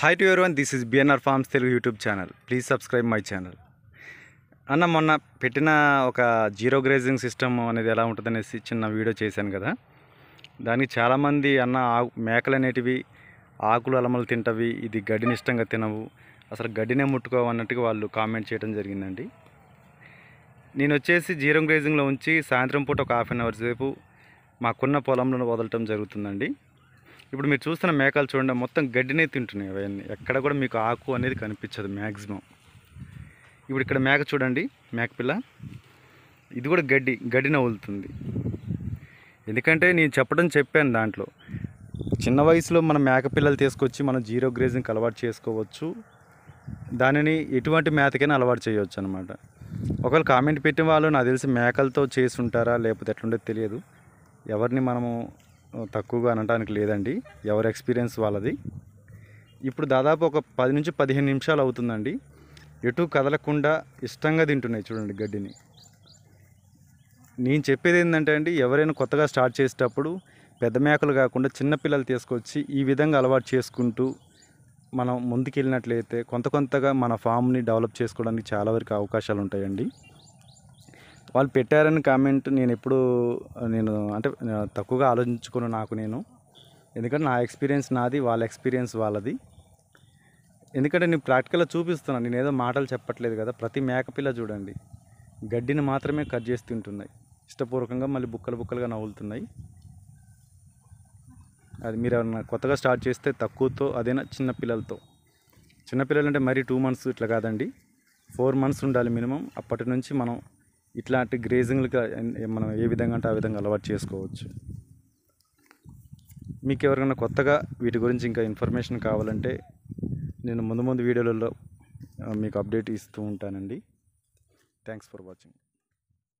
Hi to everyone this is BNR farms Telugu YouTube channel please subscribe my channel అన్న మొన్న పెట్టిన ఒక zero grazing system అనేది ఎలా ఉంటుందనేసి చిన్న వీడియో చేశాను కదా. దానికి చాలామంది అన్న ఆకు మేకలు అనేటివి ఆకులు అలమలు తింటవి ఇది గడ్డిని ఇష్టంగా తినవు అసలు గడ్డినే ముట్టుకోవు అన్నట్టుగా వాళ్ళు కామెంట్ చేయడం జరిగిందండి. నేను వచ్చేసి జీరో గ్రేజింగ్లో ఉంచి సాయంత్రం పూట ఒక హాఫ్ అన్ అవర్ సేపు మాకున్న పొలంలో వదలటం జరుగుతుందండి. ఇప్పుడు మీరు చూస్తున్న మేకలు చూడండి మొత్తం గడ్డినే తింటున్నాయి అవన్నీ. ఎక్కడ కూడా మీకు ఆకు అనేది కనిపించదు మ్యాక్సిమం ఇప్పుడు ఇక్కడ మేక చూడండి మేకపిల్ల ఇది కూడా గడ్డి గడ్డి నవ్వులుతుంది. ఎందుకంటే నేను చెప్పడం చెప్పాను దాంట్లో. చిన్న వయసులో మన మేక పిల్లలు తీసుకొచ్చి మనం జీరో గ్రేజింగ్కి అలవాటు చేసుకోవచ్చు. దానిని ఎటువంటి మేతకైనా అలవాటు చేయవచ్చు అనమాట ఒకవేళ కామెంట్ పెట్టిన వాళ్ళు నాకు తెలిసి మేకలతో చేసి ఉంటారా లేకపోతే ఎట్లుండేది తెలియదు. ఎవరిని మనము తక్కువగా అనడానికి లేదండి. ఎవరి ఎక్స్పీరియన్స్ వాళ్ళది. ఇప్పుడు దాదాపు ఒక పది నుంచి పదిహేను నిమిషాలు అవుతుందండి. ఎటు కదలకుండా ఇష్టంగా తింటున్నాయి చూడండి గడ్డిని. నేను చెప్పేది ఏంటంటే అండి ఎవరైనా కొత్తగా స్టార్ట్ చేసేటప్పుడు పెద్ద మేకలు కాకుండా చిన్నపిల్లలు తీసుకొచ్చి ఈ విధంగా అలవాటు చేసుకుంటూ మనం ముందుకెళ్ళినట్లయితే కొంత కొంతగా మన ఫామ్ని డెవలప్ చేసుకోవడానికి చాలా వరకు అవకాశాలు ఉంటాయండి. వాళ్ళు పెట్టారని కామెంట్ నేను ఎప్పుడు నేను అంటే తక్కువగా ఆలోచించుకున్నాను నాకు నేను. ఎందుకంటే నా ఎక్స్పీరియన్స్ నాది వాళ్ళ ఎక్స్పీరియన్స్ వాళ్ళది. ఎందుకంటే నేను ప్రాక్టికల్గా చూపిస్తున్నాను నేను ఏదో మాటలు చెప్పట్లేదు కదా ప్రతి మేకపిల్ల చూడండి. గడ్డిని మాత్రమే కట్ చేసి తింటున్నాయి. ఇష్టపూర్వకంగా మళ్ళీ బుక్కలు బుక్కలుగా నవ్వులుతున్నాయి. అది మీరు ఏమన్నా కొత్తగా స్టార్ట్ చేస్తే తక్కువతో అదేనా చిన్న పిల్లలతో. చిన్నపిల్లలు అంటే మరీ టూ మంత్స్ ఇట్లా కాదండి. ఫోర్ మంత్స్ ఉండాలి మినిమం అప్పటి నుంచి మనం ఇట్లాంటి గ్రేజింగ్లుగా మనం ఏ విధంగా అంటే ఆ విధంగా అలవాటు చేసుకోవచ్చు. మీకు ఎవరికైనా కొత్తగా వీటి గురించి ఇంకా ఇన్ఫర్మేషన్ కావాలంటే నేను ముందు ముందు వీడియోలలో మీకు అప్డేట్ ఇస్తూ ఉంటానండి. Thanks for watching